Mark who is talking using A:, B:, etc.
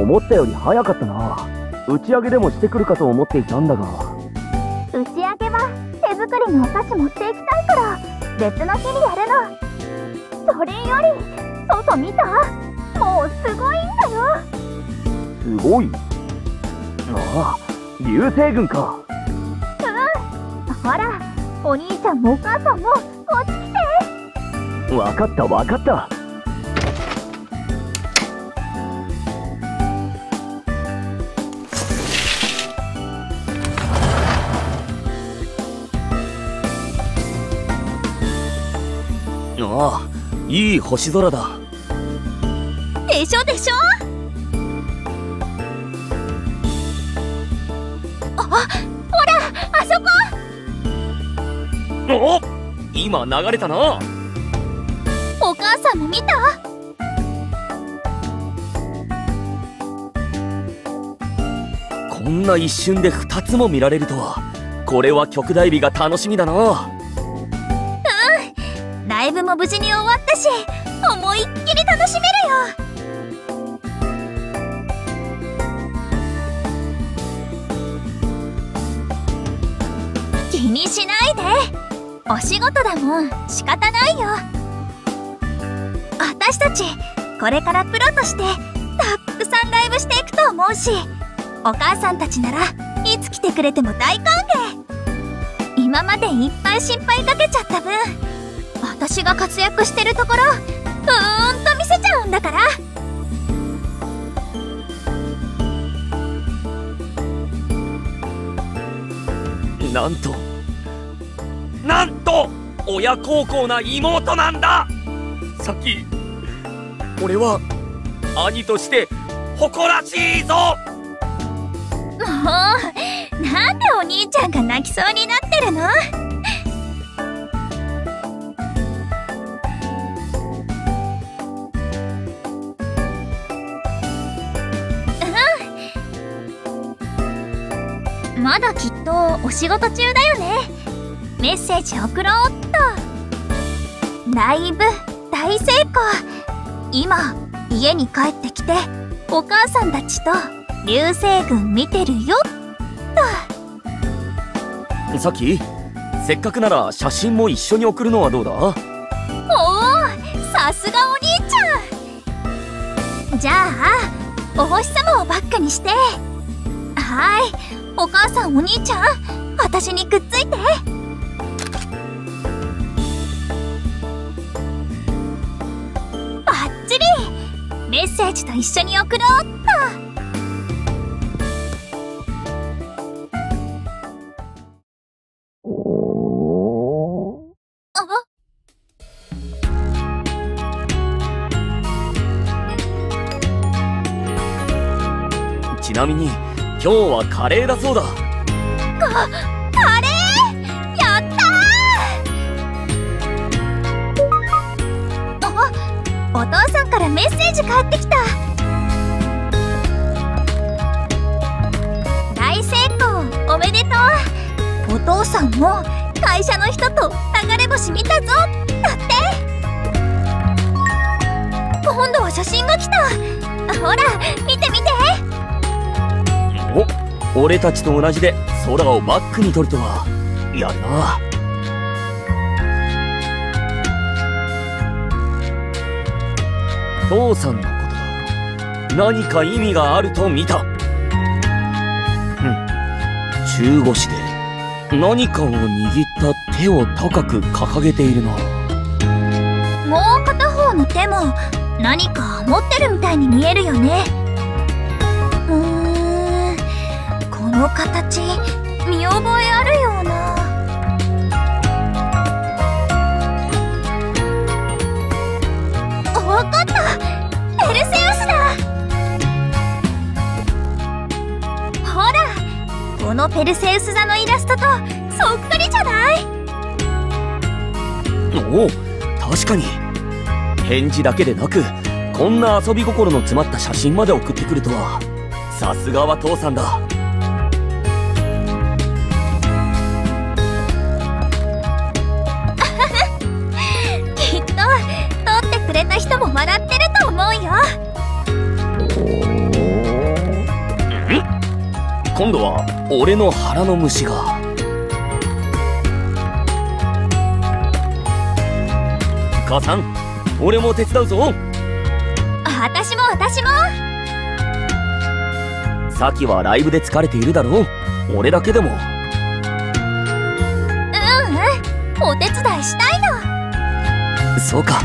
A: 思ったより早かったな。打ち上げでもしてくるかと思っていたんだが。
B: 打ち上げは手作りのお菓子持っていきたいから別の日にやるの。それより外見た？もうすごいんだよ。
A: すごい。ああ流星群か。
B: うん。ほらお兄ちゃんもお母さんもこっち来て。
A: わかったわかったああいい星空だ。
B: でしょでしょ？あほらあそこ！
A: お今流れたな。
B: お母さんも見た？
A: こんな一瞬で2つも見られるとは。これは極大日が楽しみだな
B: ライブも無事に終わったし思いっきり楽しめるよ。気にしないで。お仕事だもん。仕方ないよ。私たちこれからプロとしてたくさんライブしていくと思うしお母さんたちならいつ来てくれても大歓迎。今までいっぱい心配かけちゃった分私が活躍してるところうーんと見せちゃうんだから。
A: なんとなんと親孝行な妹なんだ。さっき俺は兄として誇らしいぞ。
B: もうなんでお兄ちゃんが泣きそうになってるの？まだきっとお仕事中だよね。メッセージ送ろうっと。ライブ大成功。今家に帰ってきてお母さんたちと流星群見てるよ
A: さっきせっかくなら写真も一緒に送るのはどうだ？
B: おおさすがお兄ちゃん。じゃあお星様をバックにしてはい。お母さんお兄ちゃん。私にくっついて。バッチリ。メッセージと一緒に送ろうっと。
A: ちなみに今日はカレーだそうだ。
B: カレー？やったー！あお父さんからメッセージ返ってきた。大成功！おめでとう！お父さんも会社の人と流れ星見たぞ！
A: 俺たちと同じで空をバックに撮るとはやるな。父さんのことだ。何か意味があると見た。うん。中腰で何かを握った手を高く掲げているな。
B: もう片方の手も何か持ってるみたいに見えるよね。の形見覚えあるような。わかった。ペルセウスだ。ほらこのペルセウス座のイラストとそっくりじゃない？
A: おお確かに。返事だけでなくこんな遊び心の詰まった写真まで送ってくるとは。さすがは父さんだ。今度は俺の腹の虫が。母さん俺も手伝うぞ。
B: 私も私も。
A: さきはライブで疲れているだろう。俺だけでも。
B: うんうん。お手伝いしたいの。
A: そうか